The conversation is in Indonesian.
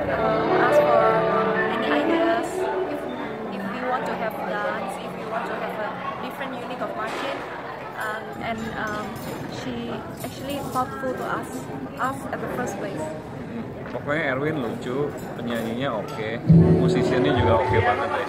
um, ask for uh, any ideas if if we want to have dance, if we want to have a different unit of marching. Um, and um, she actually thoughtful to us, us at the first place. Pokoknya Erwin lucu, penyanyinya oke, musisiannya juga oke banget deh.